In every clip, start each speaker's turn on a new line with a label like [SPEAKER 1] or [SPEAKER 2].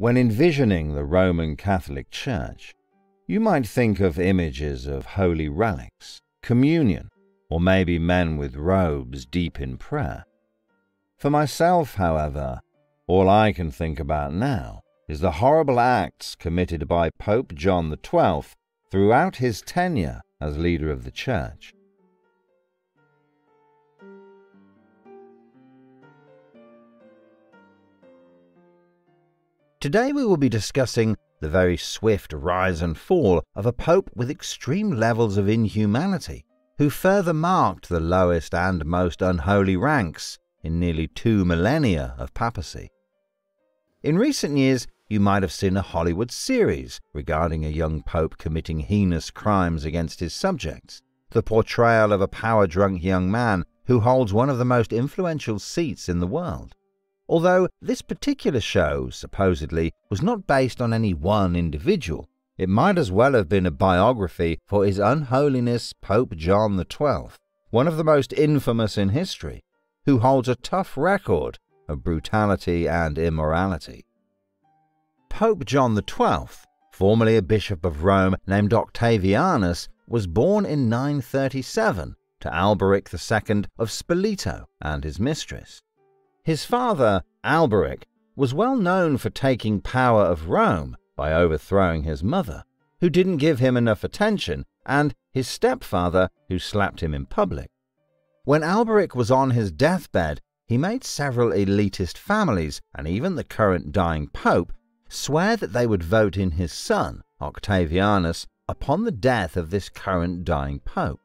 [SPEAKER 1] When envisioning the Roman Catholic Church, you might think of images of holy relics, communion, or maybe men with robes deep in prayer. For myself, however, all I can think about now is the horrible acts committed by Pope John XII throughout his tenure as leader of the Church. Today we will be discussing the very swift rise and fall of a pope with extreme levels of inhumanity, who further marked the lowest and most unholy ranks in nearly two millennia of papacy. In recent years, you might have seen a Hollywood series regarding a young pope committing heinous crimes against his subjects, the portrayal of a power drunk young man who holds one of the most influential seats in the world. Although this particular show, supposedly, was not based on any one individual, it might as well have been a biography for His Unholiness Pope John XII, one of the most infamous in history, who holds a tough record of brutality and immorality. Pope John XII, formerly a bishop of Rome named Octavianus, was born in 937 to Alberic II of Spoleto and his mistress. His father, Alberic, was well known for taking power of Rome by overthrowing his mother, who didn't give him enough attention, and his stepfather, who slapped him in public. When Alberic was on his deathbed, he made several elitist families, and even the current dying pope, swear that they would vote in his son, Octavianus, upon the death of this current dying pope.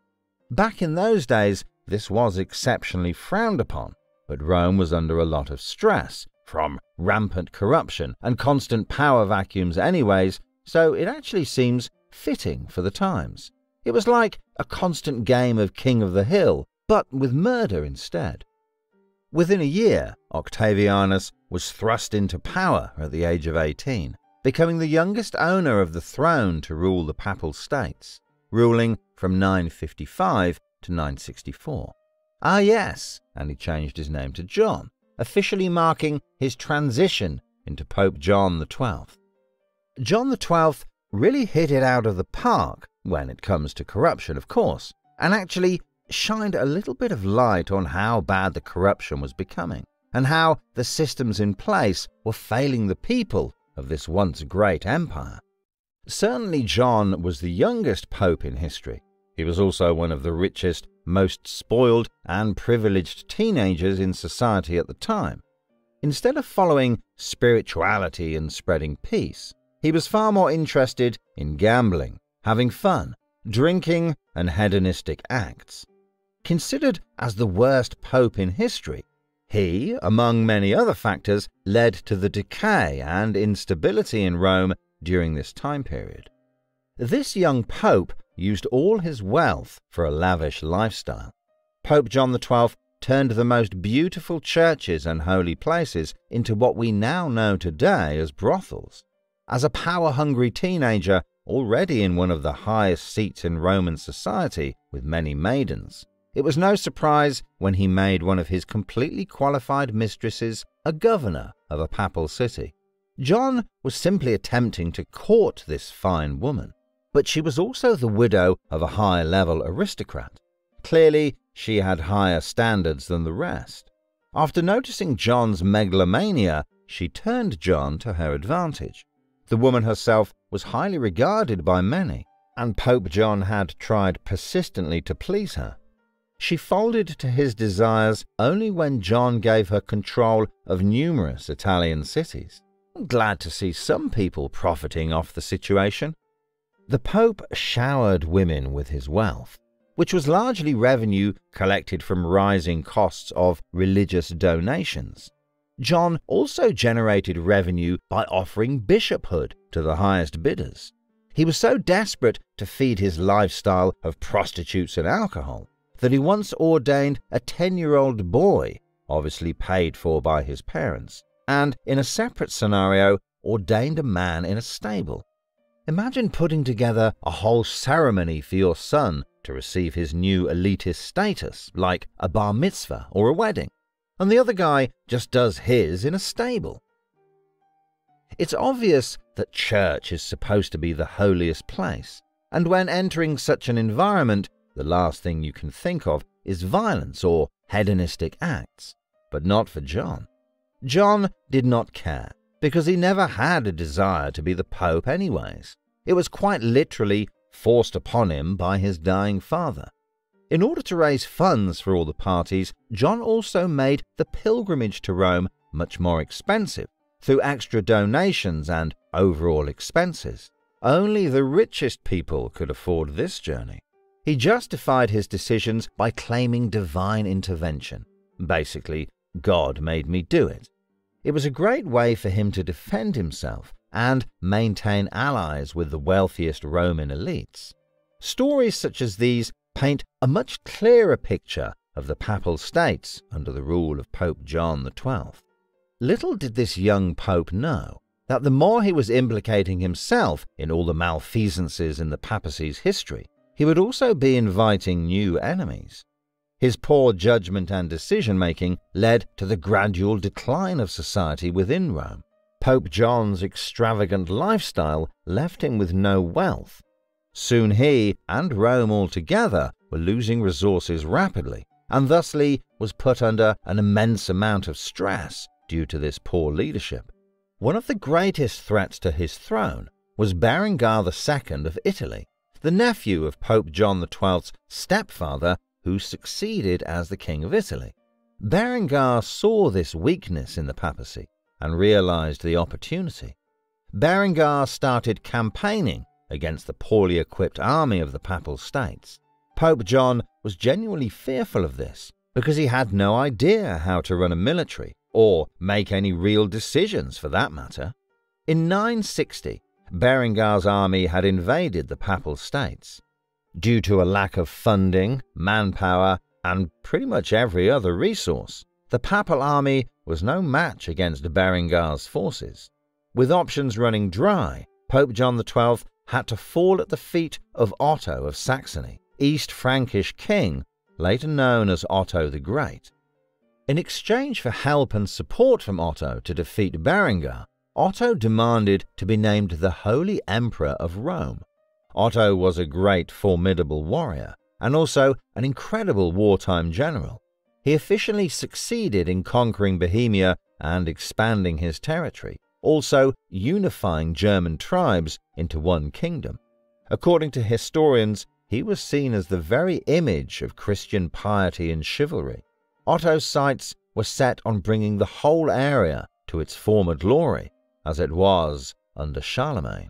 [SPEAKER 1] Back in those days, this was exceptionally frowned upon, but Rome was under a lot of stress from rampant corruption and constant power vacuums, anyways, so it actually seems fitting for the times. It was like a constant game of King of the Hill, but with murder instead. Within a year, Octavianus was thrust into power at the age of 18, becoming the youngest owner of the throne to rule the Papal States, ruling from 955 to 964. Ah, yes, and he changed his name to John, officially marking his transition into Pope John XII. John XII really hit it out of the park when it comes to corruption, of course, and actually shined a little bit of light on how bad the corruption was becoming, and how the systems in place were failing the people of this once great empire. Certainly, John was the youngest pope in history. He was also one of the richest most spoiled and privileged teenagers in society at the time. Instead of following spirituality and spreading peace, he was far more interested in gambling, having fun, drinking, and hedonistic acts. Considered as the worst pope in history, he, among many other factors, led to the decay and instability in Rome during this time period. This young pope used all his wealth for a lavish lifestyle. Pope John XII turned the most beautiful churches and holy places into what we now know today as brothels. As a power hungry teenager, already in one of the highest seats in Roman society with many maidens, it was no surprise when he made one of his completely qualified mistresses a governor of a papal city. John was simply attempting to court this fine woman but she was also the widow of a high level aristocrat. Clearly, she had higher standards than the rest. After noticing John's megalomania, she turned John to her advantage. The woman herself was highly regarded by many, and Pope John had tried persistently to please her. She folded to his desires only when John gave her control of numerous Italian cities. Glad to see some people profiting off the situation. The Pope showered women with his wealth, which was largely revenue collected from rising costs of religious donations. John also generated revenue by offering bishophood to the highest bidders. He was so desperate to feed his lifestyle of prostitutes and alcohol that he once ordained a 10 year old boy, obviously paid for by his parents, and in a separate scenario, ordained a man in a stable. Imagine putting together a whole ceremony for your son to receive his new elitist status, like a bar mitzvah or a wedding, and the other guy just does his in a stable. It's obvious that church is supposed to be the holiest place, and when entering such an environment, the last thing you can think of is violence or hedonistic acts. But not for John. John did not care, because he never had a desire to be the Pope, anyways. It was quite literally forced upon him by his dying father. In order to raise funds for all the parties, John also made the pilgrimage to Rome much more expensive through extra donations and overall expenses. Only the richest people could afford this journey. He justified his decisions by claiming divine intervention. Basically, God made me do it. It was a great way for him to defend himself and maintain allies with the wealthiest Roman elites. Stories such as these paint a much clearer picture of the Papal States under the rule of Pope John XII. Little did this young Pope know that the more he was implicating himself in all the malfeasances in the papacy's history, he would also be inviting new enemies. His poor judgment and decision making led to the gradual decline of society within Rome. Pope John's extravagant lifestyle left him with no wealth. Soon he and Rome altogether were losing resources rapidly, and thusly was put under an immense amount of stress due to this poor leadership. One of the greatest threats to his throne was Berengar II of Italy, the nephew of Pope John XII's stepfather who succeeded as the King of Italy. Berengar saw this weakness in the papacy and realized the opportunity. Berengar started campaigning against the poorly equipped army of the Papal States. Pope John was genuinely fearful of this because he had no idea how to run a military or make any real decisions for that matter. In 960, Berengar's army had invaded the Papal States. Due to a lack of funding, manpower, and pretty much every other resource, the Papal army was no match against Berengar's forces. With options running dry, Pope John XII had to fall at the feet of Otto of Saxony, East Frankish king, later known as Otto the Great. In exchange for help and support from Otto to defeat Berengar, Otto demanded to be named the Holy Emperor of Rome. Otto was a great, formidable warrior and also an incredible wartime general. He officially succeeded in conquering Bohemia and expanding his territory, also unifying German tribes into one kingdom. According to historians, he was seen as the very image of Christian piety and chivalry. Otto's sights were set on bringing the whole area to its former glory, as it was under Charlemagne.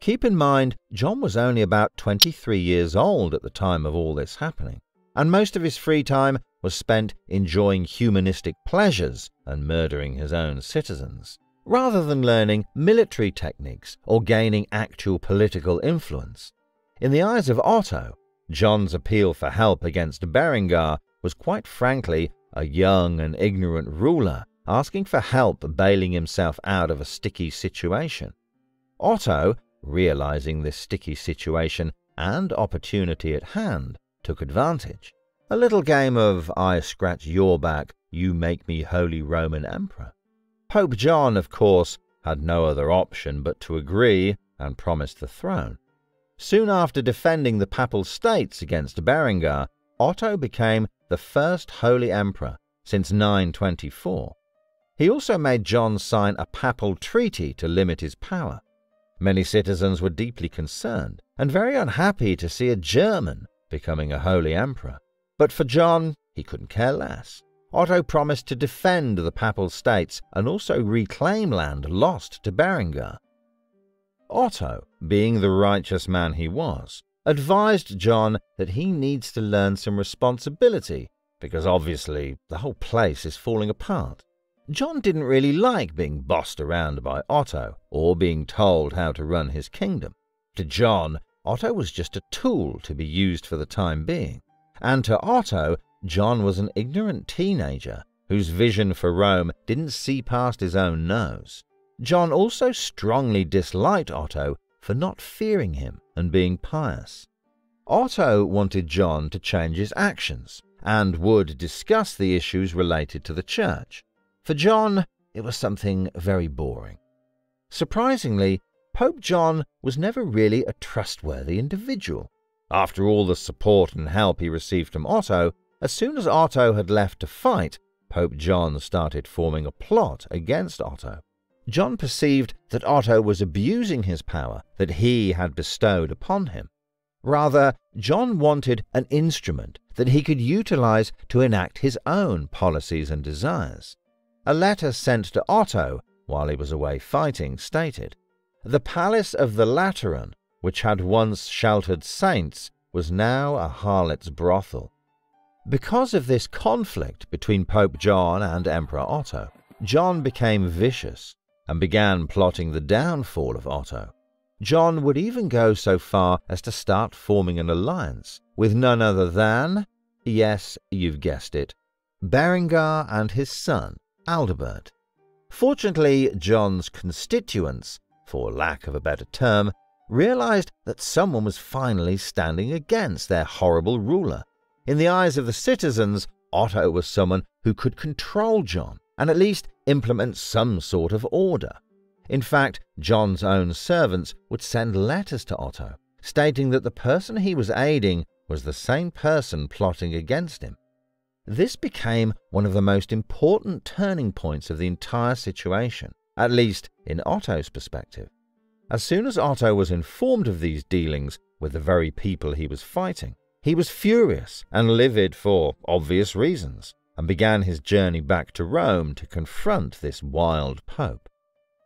[SPEAKER 1] Keep in mind, John was only about 23 years old at the time of all this happening, and most of his free time was spent enjoying humanistic pleasures and murdering his own citizens, rather than learning military techniques or gaining actual political influence. In the eyes of Otto, John's appeal for help against Berengar was quite frankly a young and ignorant ruler asking for help bailing himself out of a sticky situation. Otto, realizing this sticky situation and opportunity at hand, took advantage. A little game of I scratch your back, you make me Holy Roman Emperor. Pope John, of course, had no other option but to agree and promise the throne. Soon after defending the Papal States against Berengar, Otto became the first Holy Emperor since 924. He also made John sign a papal treaty to limit his power. Many citizens were deeply concerned and very unhappy to see a German becoming a Holy Emperor. But for John, he couldn't care less. Otto promised to defend the Papal States and also reclaim land lost to Berengar. Otto, being the righteous man he was, advised John that he needs to learn some responsibility because obviously the whole place is falling apart. John didn't really like being bossed around by Otto or being told how to run his kingdom. To John, Otto was just a tool to be used for the time being. And to Otto, John was an ignorant teenager whose vision for Rome didn't see past his own nose. John also strongly disliked Otto for not fearing him and being pious. Otto wanted John to change his actions and would discuss the issues related to the church. For John, it was something very boring. Surprisingly, Pope John was never really a trustworthy individual. After all the support and help he received from Otto, as soon as Otto had left to fight, Pope John started forming a plot against Otto. John perceived that Otto was abusing his power that he had bestowed upon him. Rather, John wanted an instrument that he could utilize to enact his own policies and desires. A letter sent to Otto while he was away fighting stated, The palace of the Lateran, which had once sheltered saints, was now a harlot's brothel. Because of this conflict between Pope John and Emperor Otto, John became vicious and began plotting the downfall of Otto. John would even go so far as to start forming an alliance with none other than, yes, you've guessed it, Berengar and his son, Aldebert. Fortunately, John's constituents, for lack of a better term, realized that someone was finally standing against their horrible ruler. In the eyes of the citizens, Otto was someone who could control John and at least implement some sort of order. In fact, John's own servants would send letters to Otto, stating that the person he was aiding was the same person plotting against him. This became one of the most important turning points of the entire situation, at least in Otto's perspective. As soon as Otto was informed of these dealings with the very people he was fighting, he was furious and livid for obvious reasons, and began his journey back to Rome to confront this wild pope.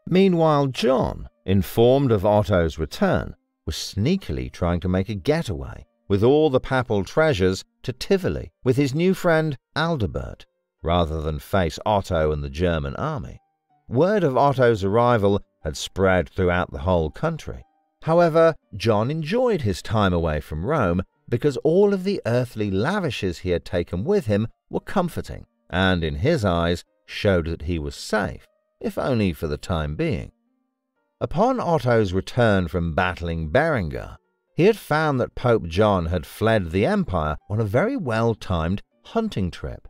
[SPEAKER 1] Meanwhile, John, informed of Otto's return, was sneakily trying to make a getaway with all the papal treasures to Tivoli with his new friend Aldebert, rather than face Otto and the German army. Word of Otto's arrival had spread throughout the whole country. However, John enjoyed his time away from Rome because all of the earthly lavishes he had taken with him were comforting, and in his eyes showed that he was safe, if only for the time being. Upon Otto's return from battling Berengar, he had found that Pope John had fled the empire on a very well timed hunting trip.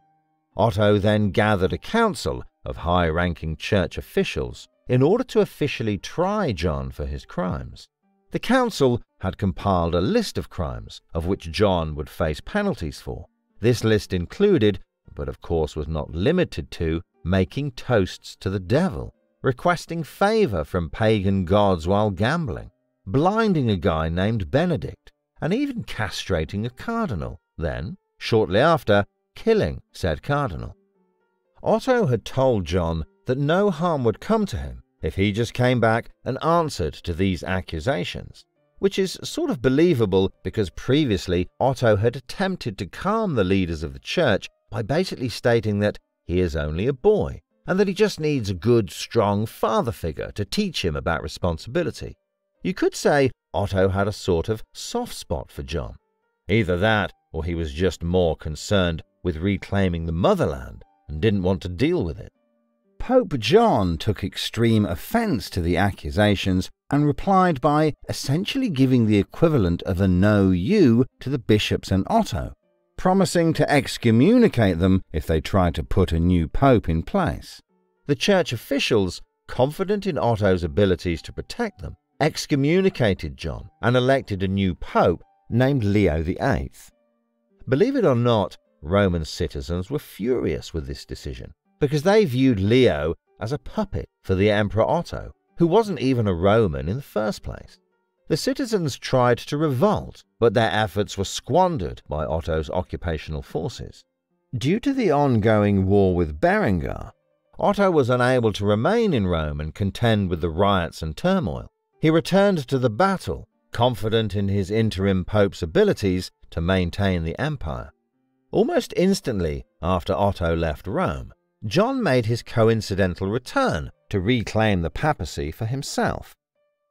[SPEAKER 1] Otto then gathered a council of high ranking church officials in order to officially try John for his crimes. The council had compiled a list of crimes of which John would face penalties for. This list included, but of course was not limited to, making toasts to the devil, requesting favor from pagan gods while gambling, blinding a guy named Benedict, and even castrating a cardinal, then, shortly after, killing said cardinal. Otto had told John that no harm would come to him if he just came back and answered to these accusations, which is sort of believable because previously Otto had attempted to calm the leaders of the church by basically stating that he is only a boy and that he just needs a good, strong father figure to teach him about responsibility. You could say Otto had a sort of soft spot for John. Either that, or he was just more concerned with reclaiming the motherland and didn't want to deal with it. Pope John took extreme offense to the accusations and replied by essentially giving the equivalent of a no you to the bishops and Otto, promising to excommunicate them if they tried to put a new pope in place. The church officials, confident in Otto's abilities to protect them, excommunicated John and elected a new pope named Leo VIII. Believe it or not, Roman citizens were furious with this decision because they viewed Leo as a puppet for the Emperor Otto, who wasn't even a Roman in the first place. The citizens tried to revolt, but their efforts were squandered by Otto's occupational forces. Due to the ongoing war with Berengar, Otto was unable to remain in Rome and contend with the riots and turmoil. He returned to the battle, confident in his interim pope's abilities to maintain the empire. Almost instantly after Otto left Rome, John made his coincidental return to reclaim the papacy for himself.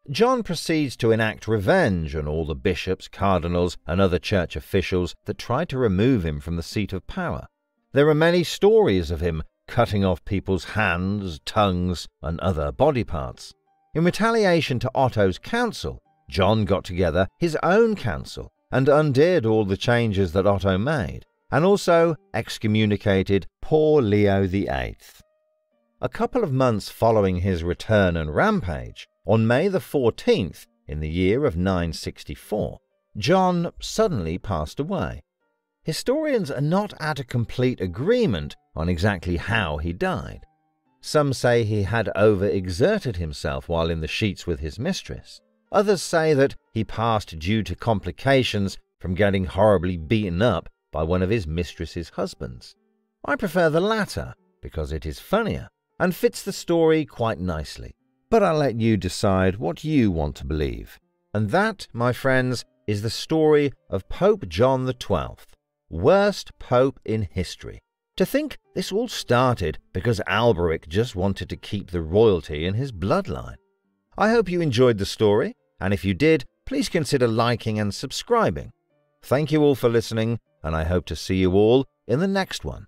[SPEAKER 1] John proceeds to enact revenge on all the bishops, cardinals, and other church officials that tried to remove him from the seat of power. There are many stories of him cutting off people's hands, tongues, and other body parts. In retaliation to Otto's council, John got together his own council and undid all the changes that Otto made and also excommunicated poor Leo VIII. a couple of months following his return and rampage, on May the 14th in the year of 964, John suddenly passed away. Historians are not at a complete agreement on exactly how he died. Some say he had over-exerted himself while in the sheets with his mistress. Others say that he passed due to complications from getting horribly beaten up by one of his mistress's husbands. I prefer the latter because it is funnier and fits the story quite nicely. But I'll let you decide what you want to believe. And that, my friends, is the story of Pope John XII, worst pope in history. To think this all started because Alberic just wanted to keep the royalty in his bloodline. I hope you enjoyed the story, and if you did, please consider liking and subscribing. Thank you all for listening, and I hope to see you all in the next one.